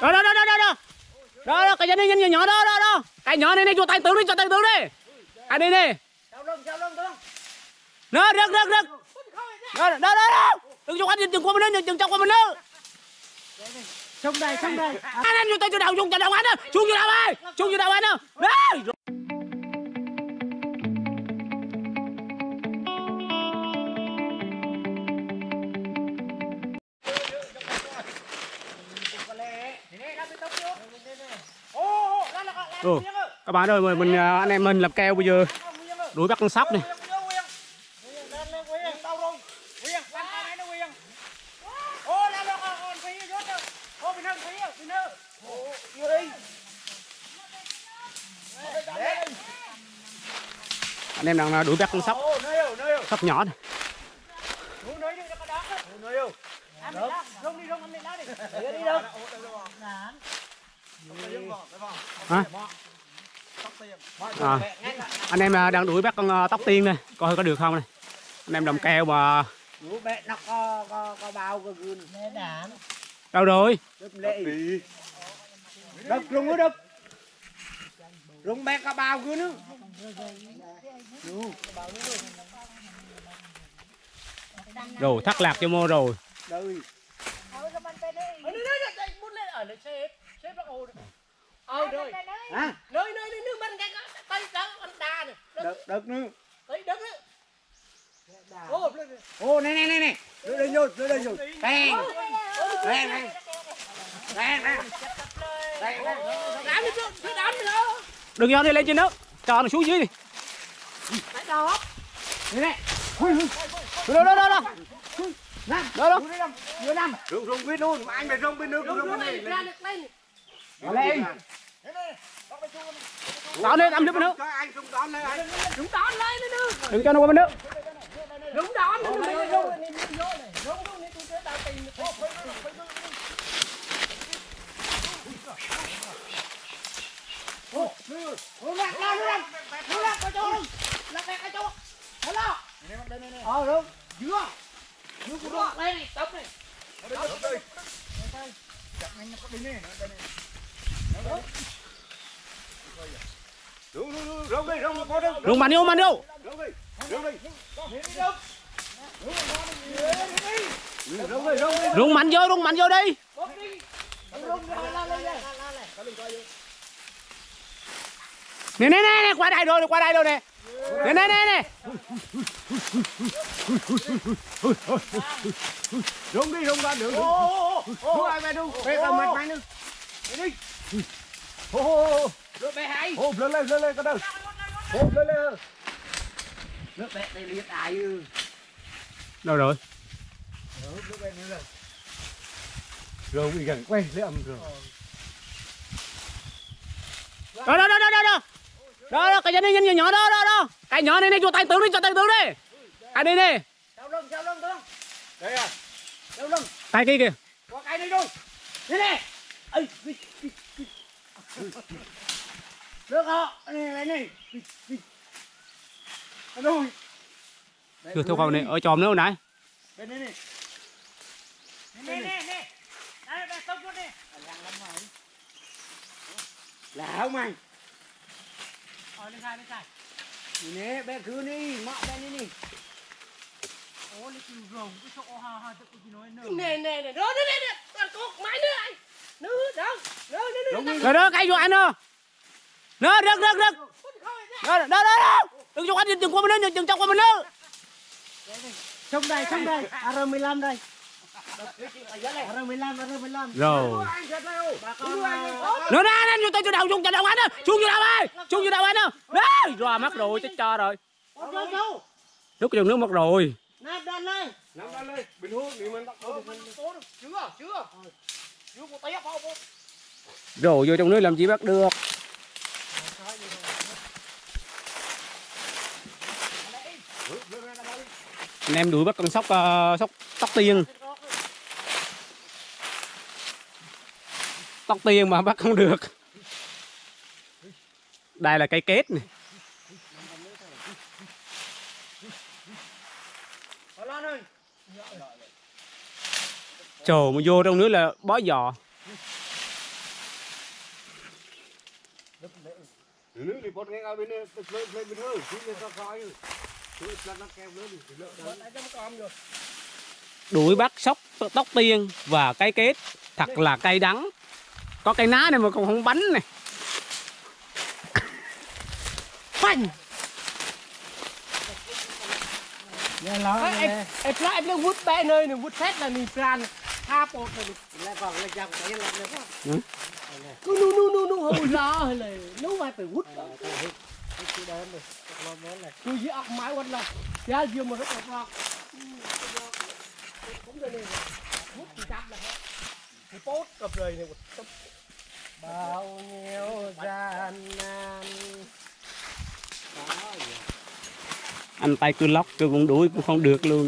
đó đó đó đó đó. Đó đó cái dân này nhỏ đó đó đó. Cái nhỏ này này cho tay tướng đi cho tay tướng đi. Cái đi đi, nó rớt rớt rớt. Đó đó đó đừng cho anh đừng qua bên nữa đừng cho qua bên nữa trong đây trong đây. Anh em vô tay cho đầu xuống cho đầu anh á. Xuống cho đầu anh xuống cho đầu anh á. Ừ, các bạn ơi mình, mình à, anh em mình làm keo bây giờ. Đuổi bắt con sóc này anh em đang đuổi bắt con sóc. Sóc nhỏ này hả? À, anh em à, đang đuổi bắt con à, tóc tiên này coi có được không này anh em làm keo mà nó đâu rồi? Đập rung ở đập. Rung bé có bao gươn nữa. rồi thắt lạc cho mô rồi. Đời ờ rồi. hả? Nơi nơi nơi mình cái tay đó con đà này. Đực đực nữa ấy. Đực đấy ô này này này này. Đưa đây vô đưa đây vô bèn bèn bèn bèn bèn đừng cho thì lên trên đó. Cho nó xuống dưới đi. Đó này đó đó đó đó đó đó đó rung rung biết luôn mà anh phải rung bên nước rung bên này lên đón lên ăn nước nữa đúng đón lên đúng đón lên nữa đừng cho nó qua bên nước đúng đón lên nữa Ờ đúng. Dứa. Dứa của nó. Đây này, tấm này. Đây đây. Đây đây. Chặt nhanh nó có đi này, đây này. Rung đi. Rung đi. Rung đi rung mạnh vô rung mạnh vô đi nè nè nè qua đây rồi qua đây rồi nè nè nè nè nè Rung đi rung ra ô. Rung ai về rung. Về cầm mặt mày nữa. Đi đi. ô ô, Được bé hay. Hô lên lên lên lên con đâu. Hô lên lên. Được bé đây liệt ai ư. Đâu rồi? Được được nữa rồi. Rồi bị gần quay lấy âm rồi. Đó đó đó đó đó. Đó đó cái nhân nhìn nhỏ đó đó đó. Cái nhỏ này này cho tay tướng đi cho tay tướng đi. Cái này này. Sao lưng sao lưng tướng. Đây à. sao lưng. Tay kia kìa. Qua cái đi luôn. Đi đi. Đi, đi, đi. Được hả? Này này này. Đi, đi. Chưa theo con này ở chòm nữa nãy Bên đây này. Nè nè nè. Đây bé tóc luôn. Là không mày. Ờ lên sai sai. Nè bé cứ đi, mọ bé đi đi. Ô lên từ rồng cái chỗ ha ha tự nói nữa. Nè nè nè, đó nè nè. Toàn cột máy nữa anh. Nữa đâu. Nữa nữa nữa. rồi đó cái vô anh ơi. Nó rớt rớt rớt. Đó đó đó đó đừng cho qua đừng qua bên nữa đừng cho qua bên nữa Trong đây, trong đây. AR15 đây. AR15, AR15. rồi. Anh chết đây Bà con nữa nè nè vô tay cho đầu xuống cho đầu anh á. Xuống vô đầu ơi. Xuống vô đầu anh á. Đấy rồi mất rồi chết cho rồi. Nước cái nước mất rồi. Nè đàn đây. Nắm ra đây, bình hương thì mình bắt đầu mình Chưa chưa. Phao vô. trong nước làm gì bắt được anh em đuổi bắt con sóc ờ, sóc tóc tiên tóc tiên mà bắt không được đây là cây kết này Bà Loan ơi. Trời mà vô trong nước là bó giò. Đuổi bắt sóc tóc tiên và cái kết thật là cay đắng. Có cái ná này mà còn không bánh này. Phanh. Em em em em vút bé nơi này vút hết là mình plan. Tha bột rồi lại vào lại dòng cái lại nữa Cứ nu nu nu nu hồi lo hay là nu phải phải vút. cái đơn lo món này Cứ gì ọc quanh là. Ya dương mà rất là lo. Cũng đây này. Thì là hết. Thì cặp này bao nhiêu gian nan anh tay cứ lóc, cứ cũng đuổi cũng không được luôn